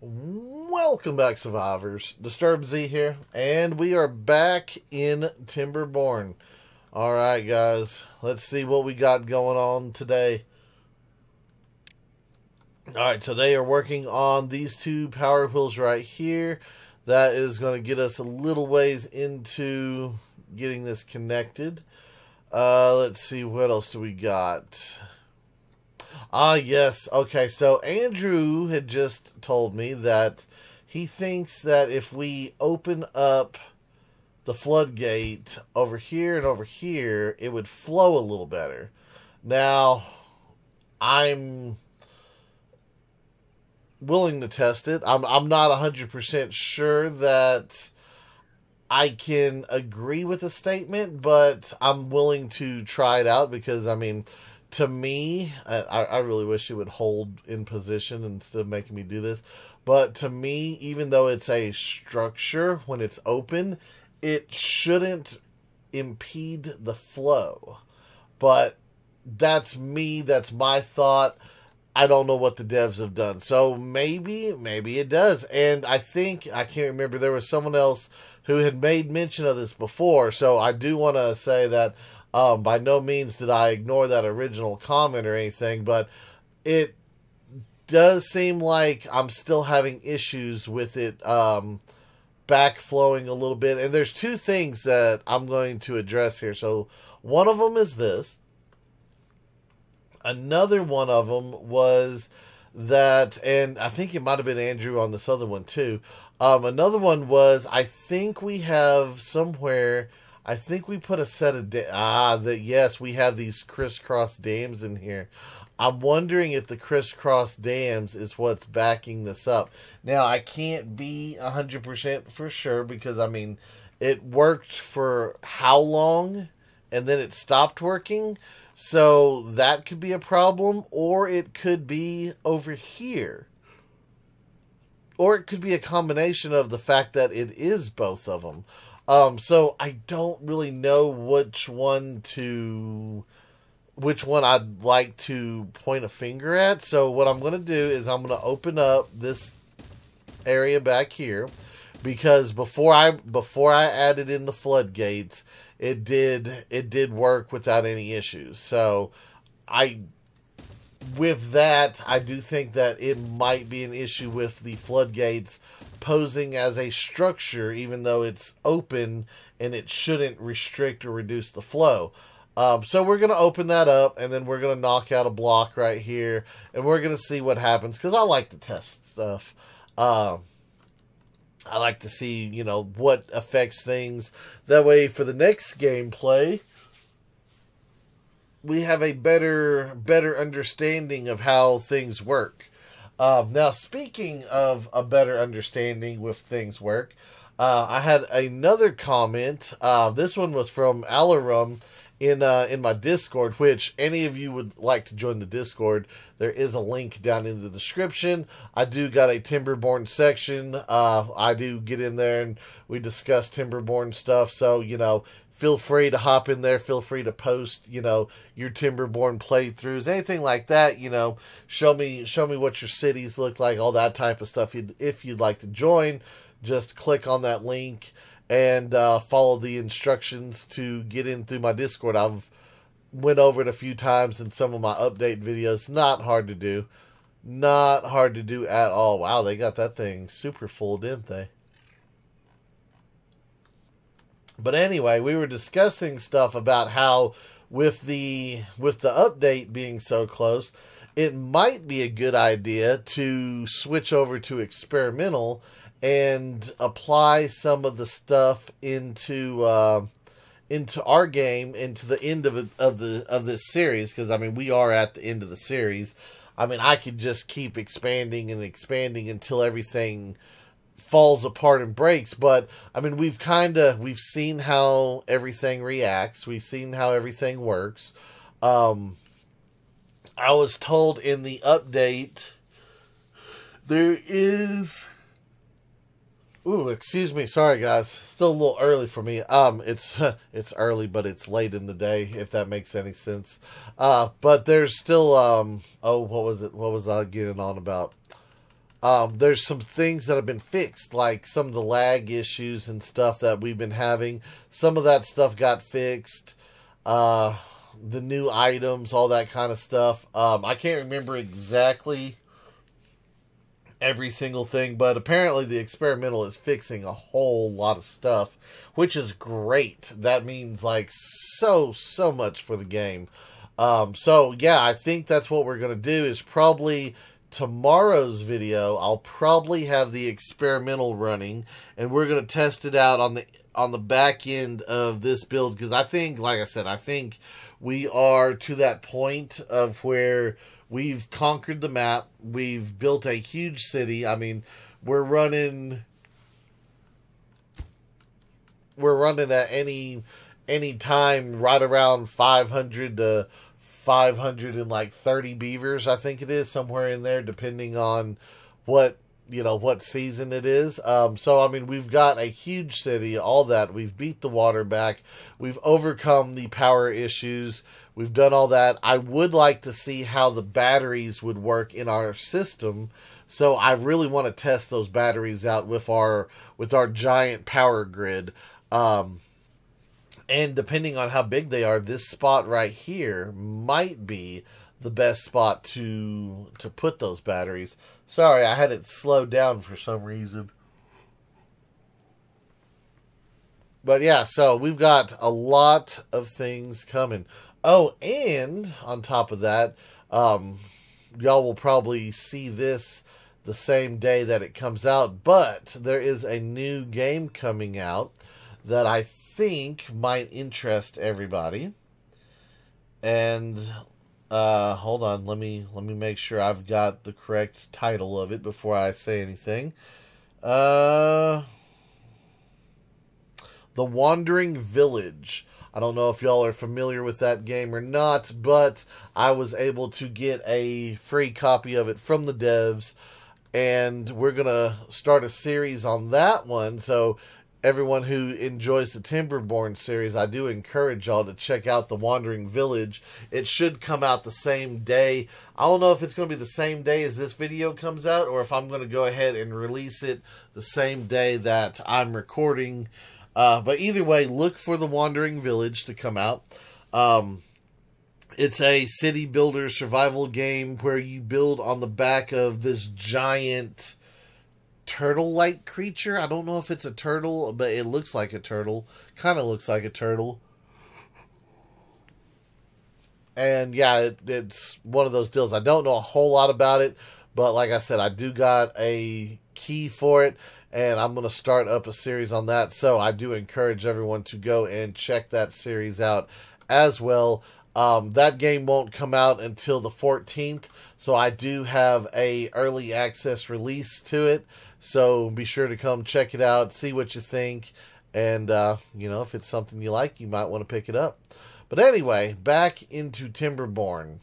Welcome back, survivors. DisturbedZ here, and we are back in Timberborn. All right, guys, let's see what we got going on today. All right, so they are working on these two power wheels right here. That is going to get us a little ways into getting this connected. Uh, let's see, what else do we got? Ah, yes. Okay, so Andrew had just told me that he thinks that if we open up the floodgate over here and over here, it would flow a little better. Now, I'm willing to test it. I'm I'm not 100% sure that I can agree with the statement, but I'm willing to try it out because I mean, to me, I, I really wish it would hold in position instead of making me do this. But to me, even though it's a structure, when it's open, it shouldn't impede the flow. But that's me, that's my thought. I don't know what the devs have done. So maybe, maybe it does. And I think, I can't remember, there was someone else who had made mention of this before. So I do want to say that um, by no means did I ignore that original comment or anything, but it does seem like I'm still having issues with it um, backflowing a little bit. And there's two things that I'm going to address here. So one of them is this. Another one of them was that, and I think it might have been Andrew on this other one too. Um, another one was I think we have somewhere I think we put a set of da- ah that yes we have these crisscross dams in here. I'm wondering if the crisscross dams is what's backing this up. Now I can't be hundred percent for sure because I mean it worked for how long and then it stopped working. So that could be a problem, or it could be over here. Or it could be a combination of the fact that it is both of them. Um, so I don't really know which one to which one I'd like to point a finger at. So what I'm going to do is I'm going to open up this area back here because before I before I added in the floodgates, it did it did work without any issues. So I with that, I do think that it might be an issue with the floodgates posing as a structure, even though it's open and it shouldn't restrict or reduce the flow. Um, so we're going to open that up and then we're going to knock out a block right here and we're going to see what happens because I like to test stuff. Um, I like to see, you know, what affects things. That way, for the next gameplay, we have a better better understanding of how things work. Um, now, speaking of a better understanding with things work, uh, I had another comment. Uh, this one was from Alarum in uh, in my Discord. Which any of you would like to join the Discord, there is a link down in the description. I do got a Timberborn section. Uh, I do get in there and we discuss Timberborn stuff. So you know, feel free to hop in there. Feel free to post, you know, your Timberborn playthroughs, anything like that. You know, show me show me what your cities look like, all that type of stuff. If you'd like to join, just click on that link and uh, follow the instructions to get in through my Discord. I've went over it a few times in some of my update videos. Not hard to do. Not hard to do at all. Wow, they got that thing super full, didn't they? But anyway, we were discussing stuff about how with the with the update being so close, it might be a good idea to switch over to experimental and apply some of the stuff into uh, into our game into the end of of the of this series because I mean we are at the end of the series. I mean I could just keep expanding and expanding until everything falls apart and breaks but i mean we've kind of we've seen how everything reacts we've seen how everything works um i was told in the update there is Ooh, excuse me. Sorry, guys. Still a little early for me. Um, it's it's early, but it's late in the day. If that makes any sense. Uh, but there's still um. Oh, what was it? What was I getting on about? Um, there's some things that have been fixed, like some of the lag issues and stuff that we've been having. Some of that stuff got fixed. Uh, the new items, all that kind of stuff. Um, I can't remember exactly every single thing, but apparently the experimental is fixing a whole lot of stuff, which is great. That means like so so much for the game. Um, so yeah, I think that's what we're gonna do. Is probably tomorrow's video. I'll probably have the experimental running, and we're gonna test it out on the on the back end of this build because I think, like I said, I think we are to that point of where we've conquered the map. We've built a huge city. I mean, we're running we're running at any any time right around 500 to 500 and like 30 beavers, I think it is somewhere in there depending on what you know what season it is. Um, so I mean, we've got a huge city, all that. We've beat the water back. We've overcome the power issues. We've done all that. I would like to see how the batteries would work in our system. So I really want to test those batteries out with our with our giant power grid. Um, and depending on how big they are, this spot right here might be the best spot to to put those batteries. Sorry, I had it slowed down for some reason. But yeah, so we've got a lot of things coming. Oh, and on top of that, um, y'all will probably see this the same day that it comes out, but there is a new game coming out that I think might interest everybody. And uh, hold on, let me let me make sure I've got the correct title of it before I say anything. Uh, The Wandering Village. I don't know if y'all are familiar with that game or not, but I was able to get a free copy of it from the devs, and we're gonna start a series on that one. So everyone who enjoys the Timberborn series, I do encourage y'all to check out The Wandering Village. It should come out the same day. I don't know if it's going to be the same day as this video comes out or if I'm going to go ahead and release it the same day that I'm recording. Uh, but either way, look for The Wandering Village to come out. Um, it's a city builder survival game where you build on the back of this giant turtle like creature. I don't know if it's a turtle, but it looks like a turtle. Kind of looks like a turtle. And yeah, it, it's one of those deals. I don't know a whole lot about it, but like I said, I do got a key for it, and I'm going to start up a series on that. So I do encourage everyone to go and check that series out as well. Um, that game won't come out until the 14th, so I do have a early access release to it. So be sure to come check it out, see what you think, and uh, you know if it's something you like, you might want to pick it up. But anyway, back into Timberborn.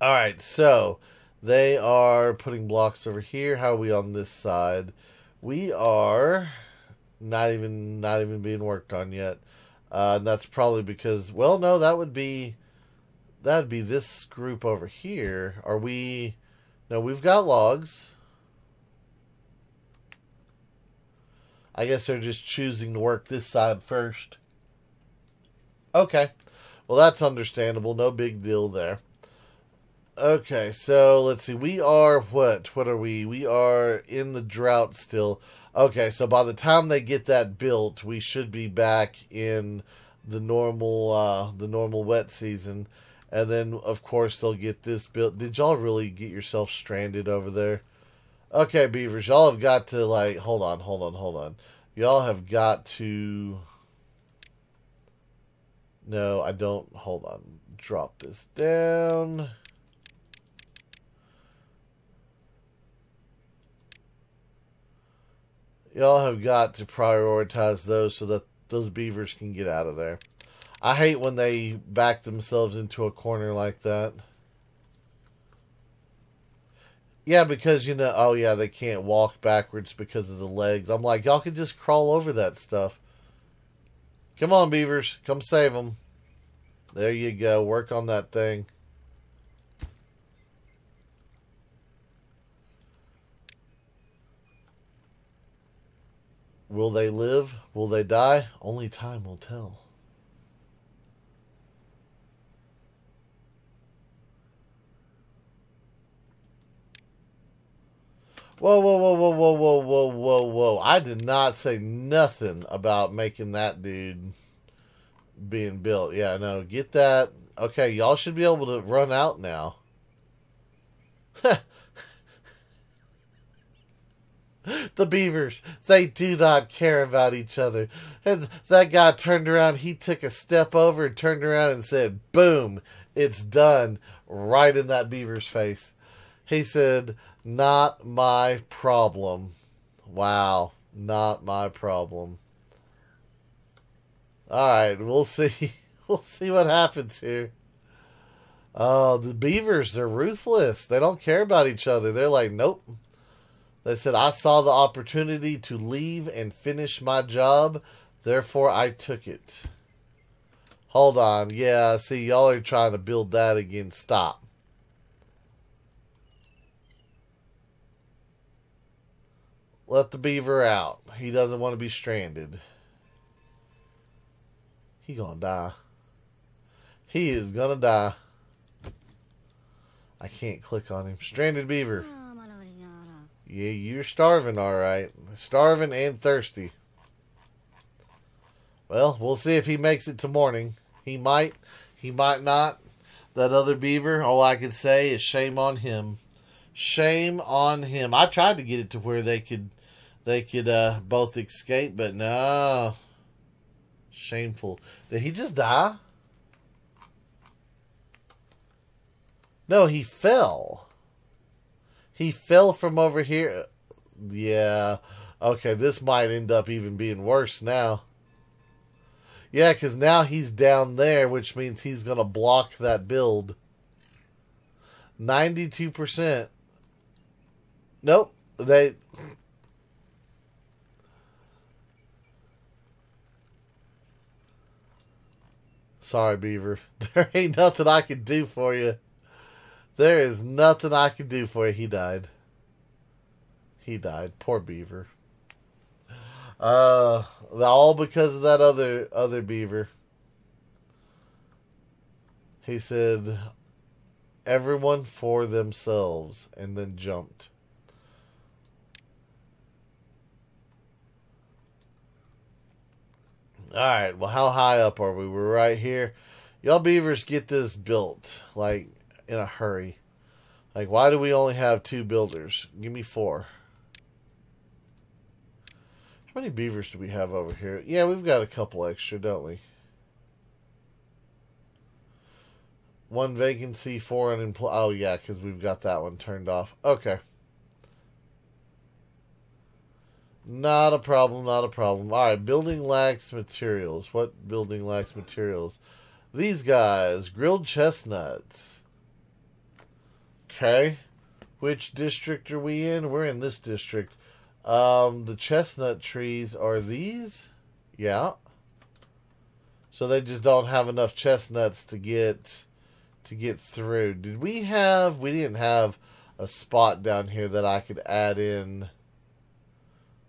All right, so they are putting blocks over here. How are we on this side? We are not even not even being worked on yet. Uh, and that's probably because well, no, that would be that would be this group over here. Are we? No, we've got logs. I guess they're just choosing to work this side first. Okay. Well, that's understandable. No big deal there. Okay, so let's see. We are what? What are we? We are in the drought still. Okay, so by the time they get that built, we should be back in the normal uh the normal wet season. And then of course they'll get this built. Did y'all really get yourself stranded over there? Okay, beavers, y'all have got to like hold on, hold on, hold on. Y'all have got to No, I don't. Hold on. Drop this down. Y'all have got to prioritize those so that those beavers can get out of there. I hate when they back themselves into a corner like that. Yeah, because you know, oh yeah, they can't walk backwards because of the legs. I'm like, y'all can just crawl over that stuff. Come on, beavers, come save them. There you go. Work on that thing. Will they live? Will they die? Only time will tell. Whoa, whoa, whoa, whoa, whoa, whoa, whoa, whoa, whoa. I did not say nothing about making that dude being built. Yeah, no, get that. Okay, y'all should be able to run out now. the beavers, they do not care about each other. And that guy turned around, he took a step over and turned around and said, Boom, it's done. Right in that beaver's face. He said, Not my problem. Wow, not my problem. Alright, we'll see. We'll see what happens here. Oh, the beavers, they're ruthless. They don't care about each other. They're like, nope. They said, I saw the opportunity to leave and finish my job, therefore I took it. Hold on. Yeah, see, y'all are trying to build that again. Stop. Let the beaver out. He doesn't want to be stranded. He gonna die. He is gonna die. I can't click on him. Stranded beaver. Yeah, you're starving, all right. Starving and thirsty. Well, we'll see if he makes it to morning. He might. He might not. That other beaver, all I can say is shame on him. Shame on him. I tried to get it to where they could they could uh, both escape, but no. Shameful. Did he just die? No, he fell. He fell from over here. Yeah. Okay, this might end up even being worse now. Yeah, because now he's down there, which means he's going to block that build. 92%. Nope. They Sorry, Beaver. There ain't nothing I can do for you. There is nothing I can do for you. He died. He died. Poor Beaver. Uh, all because of that other other beaver. He said, "Everyone for themselves," and then jumped. All right. Well, how high up are we? We're right here. Y'all beavers get this built like in a hurry. Like, why do we only have two builders? Give me four. How many beavers do we have over here? Yeah, we've got a couple extra, don't we? One vacancy, four unemployed. Oh, yeah, because we've got that one turned off. Okay. Not a problem, not a problem. All right, building lacks materials. What building lacks materials? These guys, grilled chestnuts. Okay. Which district are we in? We're in this district. Um, the chestnut trees are these? Yeah. So they just don't have enough chestnuts to get to get through. Did we have we didn't have a spot down here that I could add in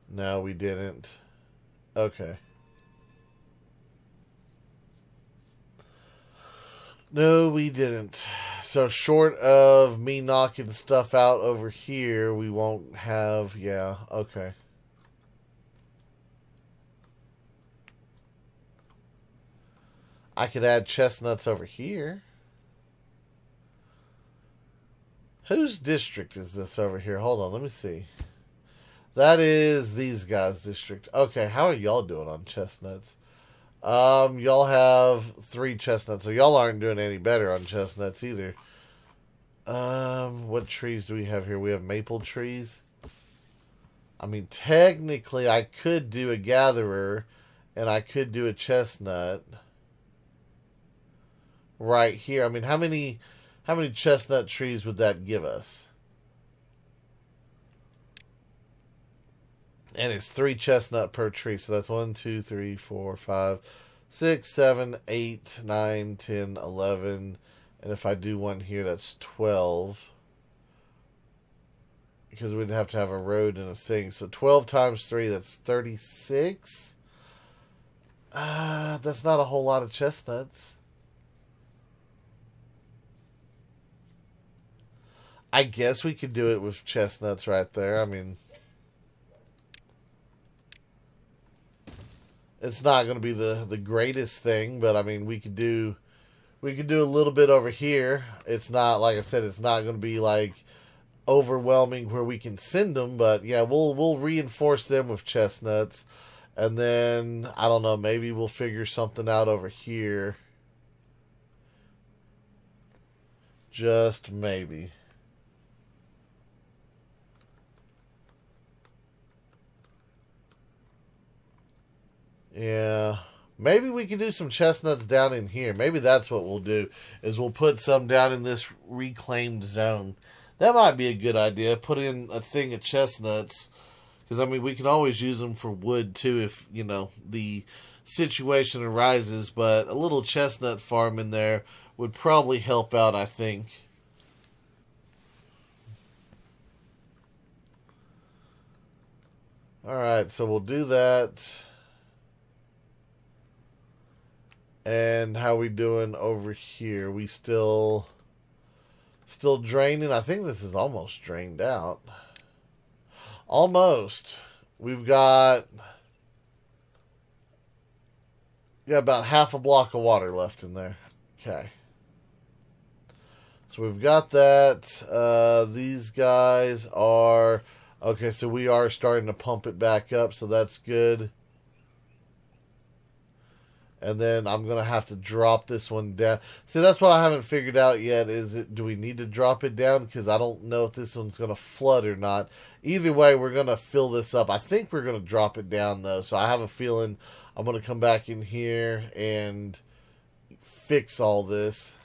no, we didn't. Okay. No, we didn't. So short of me knocking stuff out over here, we won't have, yeah, okay. I could add chestnuts over here. Whose district is this over here? Hold on, let me see. That is these guys' district. Okay, how are y'all doing on chestnuts? Um, y'all have three chestnuts, so y'all aren't doing any better on chestnuts either. Um, what trees do we have here? We have maple trees. I mean, technically, I could do a gatherer, and I could do a chestnut right here. I mean, how many, how many chestnut trees would that give us? And it's three chestnut per tree. So that's one, two, three, four, five, six, seven, eight, nine, ten, eleven, and if I do one here, that's twelve. because we'd have to have a road and a thing. So 12 times 3, that's 36. Uh, that's not a whole lot of chestnuts. I guess we could do it with chestnuts right there. I mean, it's not going to be the the greatest thing, but I mean, we could do we could do a little bit over here. It's not like I said, it's not going to be like overwhelming where we can send them, but yeah, we'll we'll reinforce them with chestnuts, and then I don't know, maybe we'll figure something out over here. Just maybe. Yeah. Maybe we can do some chestnuts down in here. Maybe that's what we'll do. Is we'll put some down in this reclaimed zone. That might be a good idea. Put in a thing of chestnuts because I mean we can always use them for wood too if you know the situation arises. But a little chestnut farm in there would probably help out. I think. All right, so we'll do that. And how we doing over here? We still still draining. I think this is almost drained out. Almost. We've got yeah, about half a block of water left in there. Okay. So we've got that. Uh, these guys are okay. So we are starting to pump it back up. So that's good and then I'm gonna have to drop this one down. See, that's what I haven't figured out yet. Is it do we need to drop it down because I don't know if this one's gonna flood or not. Either way, we're gonna fill this up. I think we're gonna drop it down though, so I have a feeling I'm gonna come back in here and fix all this.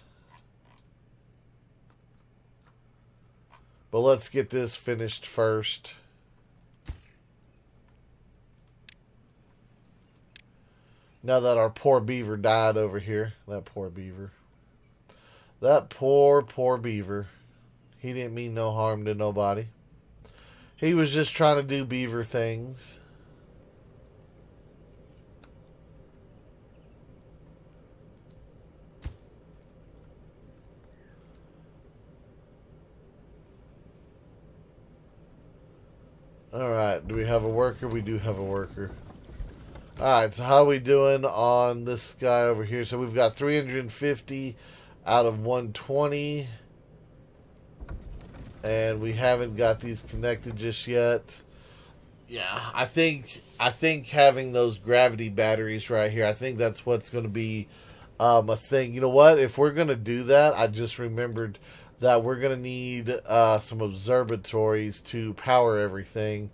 But let's get this finished first. Now that our poor beaver died over here. That poor beaver. That poor, poor beaver. He didn't mean no harm to nobody. He was just trying to do beaver things. All right, do we have a worker? We do have a worker. Alright, so how are we doing on this guy over here? So we've got 350 out of 120. And we haven't got these connected just yet. Yeah, I think I think having those gravity batteries right here, I think that's what's going to be um, a thing. You know what? If we're going to do that, I just remembered that we're going to need uh, some observatories to power everything.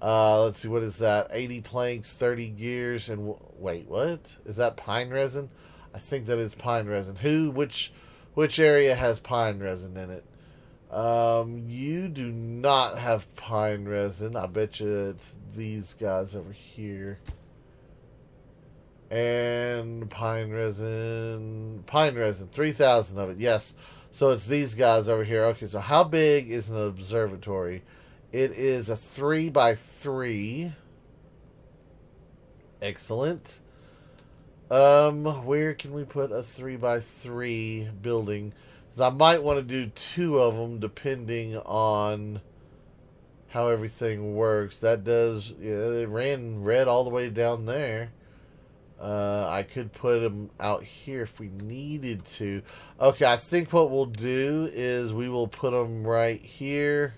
Uh, let's see, what is that? 80 planks, 30 gears, and wait, what? Is that pine resin? I think that is pine resin. Who, which, which area has pine resin in it? Um, you do not have pine resin. I bet you it's these guys over here. And pine resin, pine resin, 3,000 of it, yes. So it's these guys over here. Okay, so how big is an observatory? It is a three by three. Excellent. Um, where can we put a three by three building? I might want to do two of them depending on how everything works. That does, yeah, it ran red all the way down there. Uh, I could put them out here if we needed to. Okay, I think what we'll do is we will put them right here.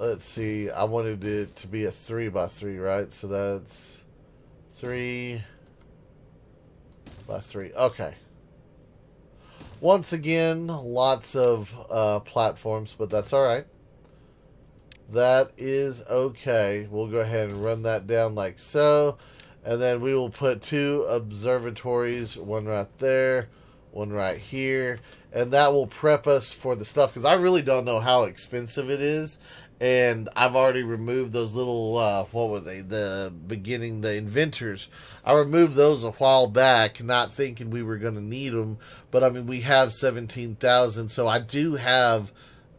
Let's see, I wanted it to be a 3 by 3 right? So that's 3 by 3. Okay. Once again, lots of uh, platforms, but that's alright. That is okay. We'll go ahead and run that down like so. And then we will put two observatories, one right there, one right here. And that will prep us for the stuff, because I really don't know how expensive it is and I've already removed those little uh, what were they? The beginning, the inventors. I removed those a while back, not thinking we were going to need them. But I mean, we have seventeen thousand, so I do have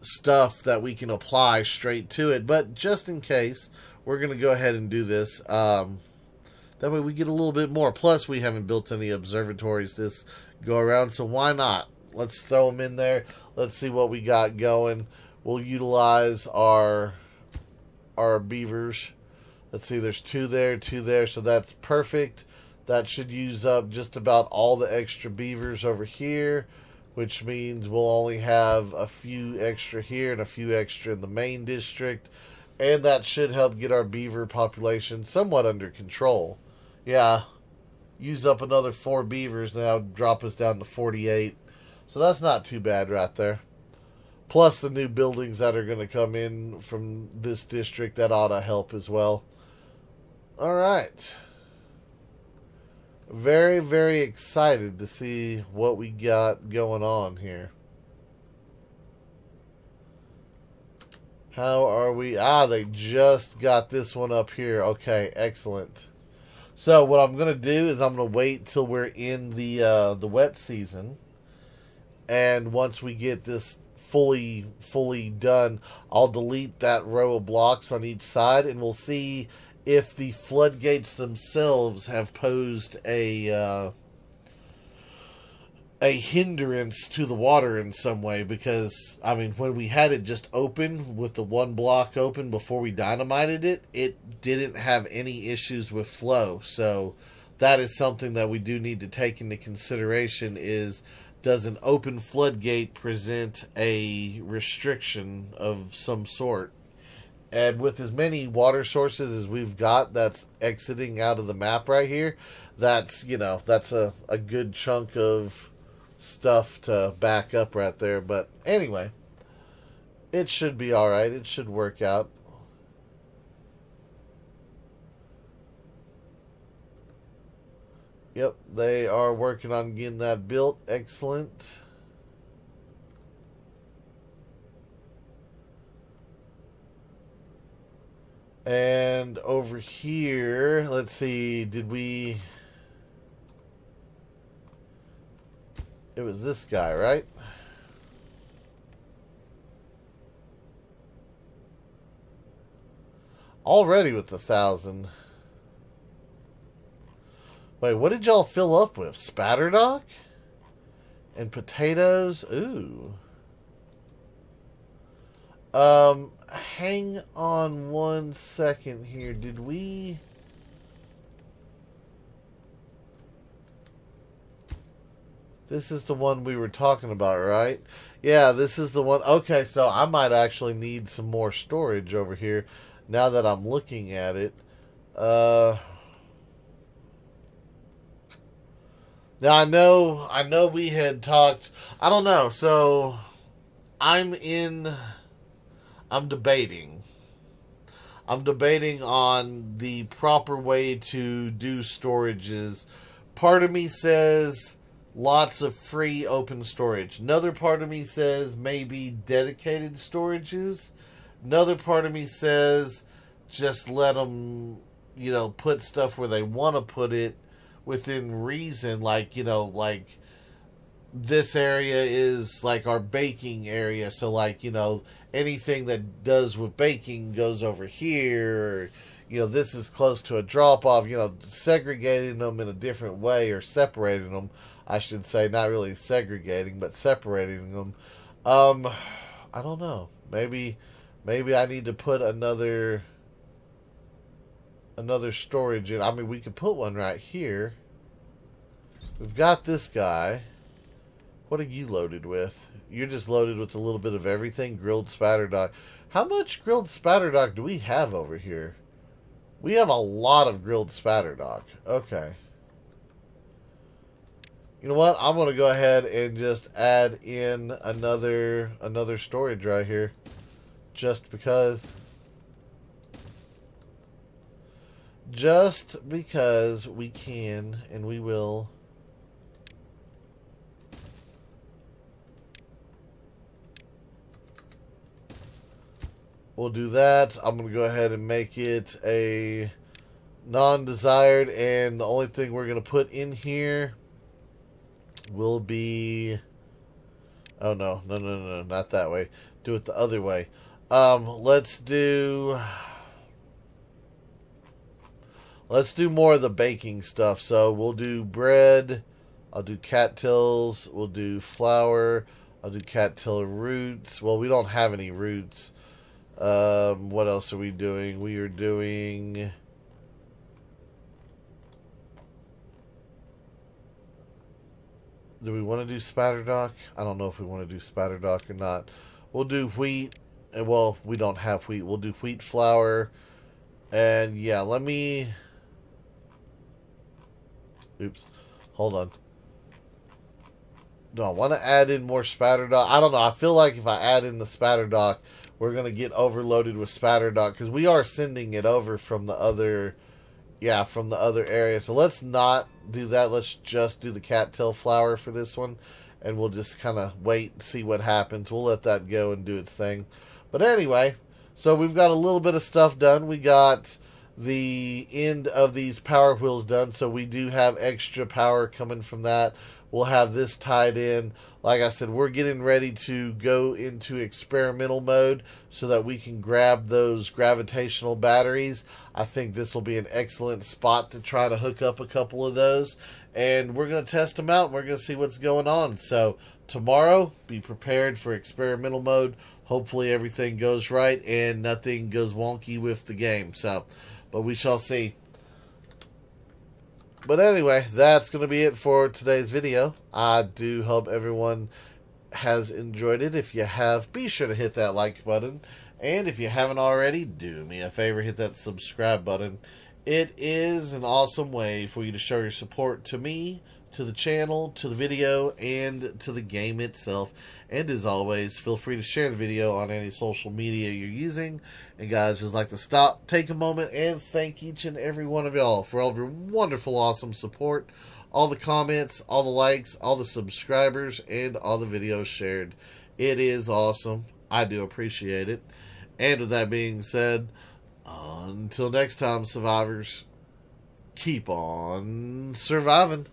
stuff that we can apply straight to it. But just in case, we're going to go ahead and do this. Um, that way, we get a little bit more. Plus, we haven't built any observatories this go around, so why not? Let's throw them in there. Let's see what we got going we'll utilize our our beavers. Let's see, there's two there, two there, so that's perfect. That should use up just about all the extra beavers over here, which means we'll only have a few extra here and a few extra in the main district. And that should help get our beaver population somewhat under control. Yeah, use up another four beavers, now drop us down to 48. So that's not too bad right there plus the new buildings that are going to come in from this district that ought to help as well. All right. Very, very excited to see what we got going on here. How are we? Ah, they just got this one up here. Okay, excellent. So what I'm gonna do is I'm gonna wait till we're in the uh, the wet season, and once we get this fully fully done, I'll delete that row of blocks on each side, and we'll see if the floodgates themselves have posed a uh, a hindrance to the water in some way. Because I mean, when we had it just open with the one block open before we dynamited it, it didn't have any issues with flow. So that is something that we do need to take into consideration. Is does an open floodgate present a restriction of some sort? And with as many water sources as we've got that's exiting out of the map right here, that's, you know, that's a, a good chunk of stuff to back up right there. But anyway, it should be alright. It should work out. Yep, they are working on getting that built. Excellent. And over here, let's see, did we... It was this guy, right? Already with the thousand. Wait, what did y'all fill up with? Spatterdock? And potatoes? Ooh. Um, hang on one second here. Did we... This is the one we were talking about, right? Yeah, this is the one. Okay, so I might actually need some more storage over here now that I'm looking at it. Uh, Now I know I know we had talked I don't know, so I'm in I'm debating. I'm debating on the proper way to do storages. Part of me says lots of free open storage. Another part of me says maybe dedicated storages. Another part of me says just let them, you know, put stuff where they want to put it within reason like you know like this area is like our baking area. So like you know anything that does with baking goes over here. Or, you know this is close to a drop off you know segregating them in a different way or separating them. I should say not really segregating but separating them. Um i don't know. Maybe maybe i need to put another another storage in. I mean, we could put one right here. We've got this guy. What are you loaded with? You're just loaded with a little bit of everything. Grilled spatter spatterdock. How much grilled spatter spatterdock do we have over here? We have a lot of grilled spatter spatterdock. Okay. You know what? I'm gonna go ahead and just add in another another storage right here, just because. just because we can and we will. We'll do that. I'm going to go ahead and make it a non-desired. And the only thing we're going to put in here will be... Oh, no. No, no, no, not that way. Do it the other way. Um, let's do... Let's do more of the baking stuff. So we'll do bread. I'll do cattails. We'll do flour. I'll do cattail roots. Well, we don't have any roots. Um, what else are we doing? We are doing... Do we want to do spatter dock? I don't know if we want to do spatter dock or not. We'll do wheat. Well, we don't have wheat. We'll do wheat flour. And yeah, let me... Oops. Hold on. Do I want to add in more spatter dock? I don't know. I feel like if I add in the spatterdock, we're to get overloaded with spatter spatterdock because we are sending it over from the other yeah, from the other area. So let's not do that. Let's just do the cattail flour for this one. And we'll just kind of wait and see what happens. We'll let that go and do its thing. But anyway, so we've got a little bit of stuff done. We got the end of these power wheels done. So we do have extra power coming from that. We'll have this tied in. Like I said, we're getting ready to go into experimental mode so that we can grab those gravitational batteries. I think this will be an excellent spot to try to hook up a couple of those. And we're going to test them out and we're going to see what's going on. So tomorrow, be prepared for experimental mode. Hopefully everything goes right and nothing goes wonky with the game. So, but we shall see. But anyway, that's going to be it for today's video. I do hope everyone has enjoyed it. If you have, be sure to hit that like button. And if you haven't already, do me a favor, hit that subscribe button. It is an awesome way for you to show your support to me, to the channel, to the video, and to the game itself. And as always, feel free to share the video on any social media you're using. And guys, just like to stop, take a moment, and thank each and every one of y'all for all of your wonderful, awesome support, all the comments, all the likes, all the subscribers, and all the videos shared. It is awesome. I do appreciate it. And with that being said, until next time, survivors, keep on surviving.